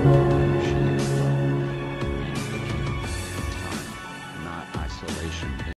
Thank you.